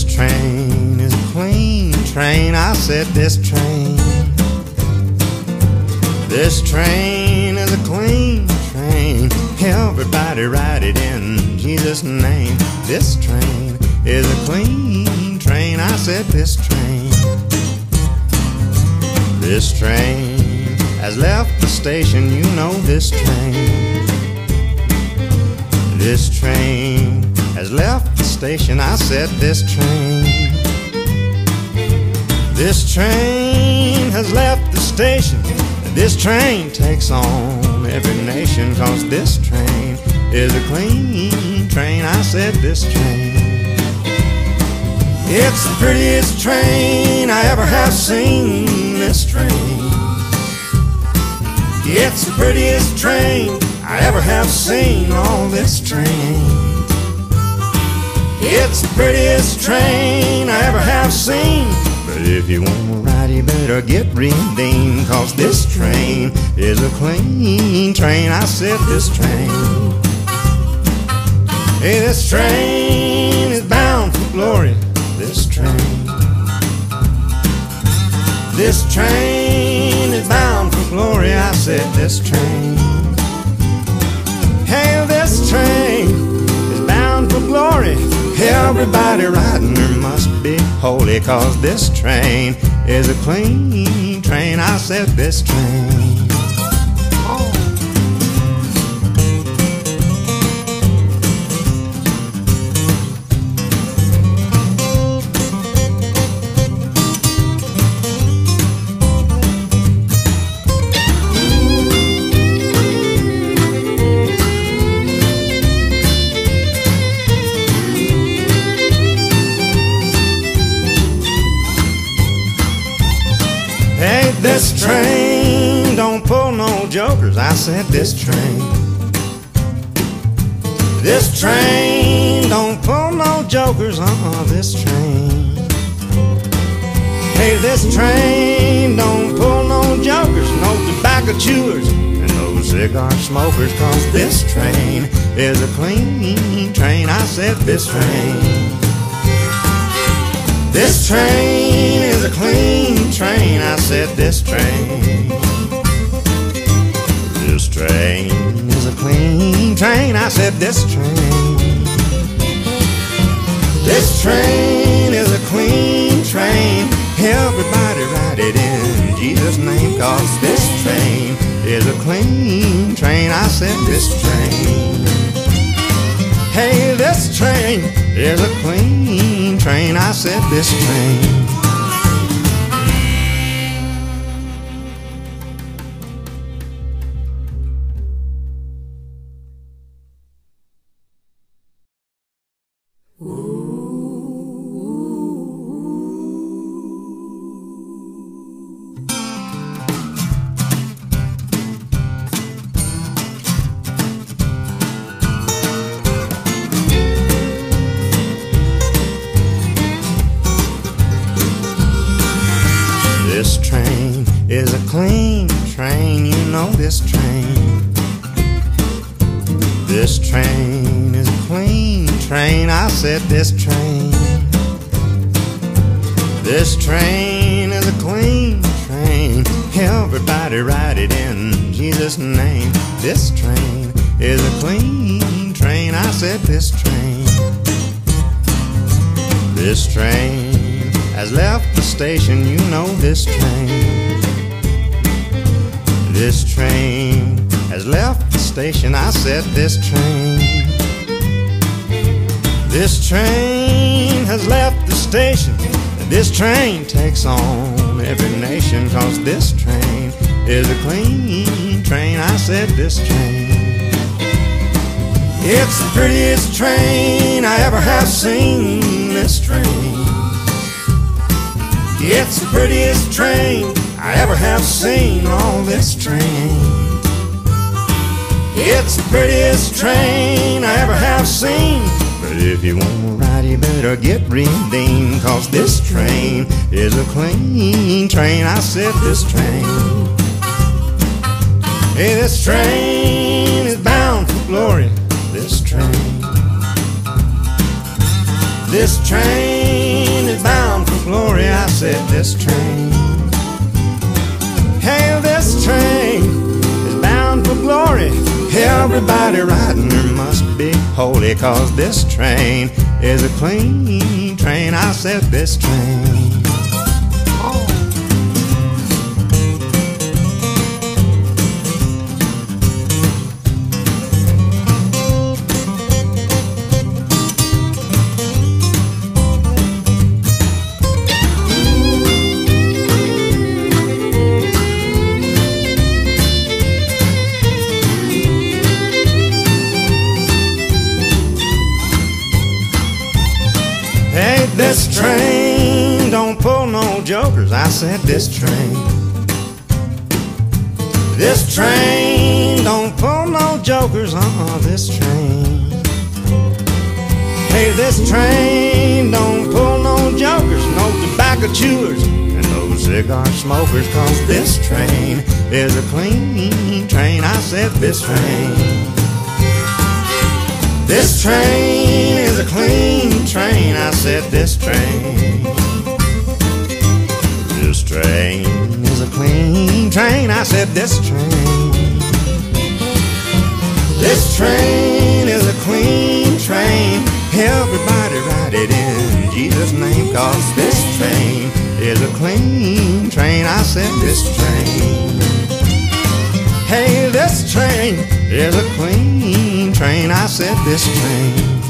train. Is a clean train I said, This train. This train is a clean train. Everybody ride it in Jesus' name. This train is a clean train. I said, This train. This train has left the station. You know this train. This train has left the station. I said, This train. This train has left the station. This train takes on every nation. Cause this train is a clean train. I said, This train. It's the prettiest train I ever have seen. This train. It's the prettiest train I ever have seen on this train. It's the prettiest train I ever have seen. But if you want to ride, you better get redeemed. Cause this train is a clean train. I said this train. Hey, this train is bound for glory. This train. This train is bound for glory. I said this train. Everybody riding there must be holy. Cause this train is a clean train. I said this train. This train don't pull no jokers. I said this train. This train don't pull no jokers. Uh-uh, this train. Hey, this train don't pull no jokers, no tobacco chewers, and no cigar smokers. Cause this train is a clean train. I said this train. This train is a clean train. I said this train. This train is a clean train. I said this train. This train is a clean train. Everybody ride it in Jesus' name. Cause this train is a clean train. I said this train. Hey, this train is a clean train. I said this train. Clean train, you know this train. This train is a clean train, I said this train. This train is a clean train, everybody ride it in Jesus' name. This train is a clean train, I said this train. This train has left the station, you know this train. This train has left the station, I said this train. This train has left the station, and this train takes on every nation, cause this train is a clean train, I said this train. It's the prettiest train I ever have seen, this train. It's the prettiest train I ever have seen on this train. It's the prettiest train I ever have seen. But if you want to ride, you better get redeemed. Cause this train is a clean train. I said this train. Hey, this train is bound for glory. This train. This train is bound for glory. I said this train. Train is bound for glory. Everybody riding there must be holy, cause this train is a clean train. I said this train. I said this train. This train don't pull no jokers. Uh-uh, this train. Hey, this train don't pull no jokers, no tobacco chewers, and no cigar smokers. Cause this train is a clean train. I said this train. This train is a clean train. I said this train. Train is a clean train. I said this train. This train is a clean train. Everybody ride it in Jesus' name. Cause this train is a clean train. I said this train. Hey, this train is a clean train. I said this train.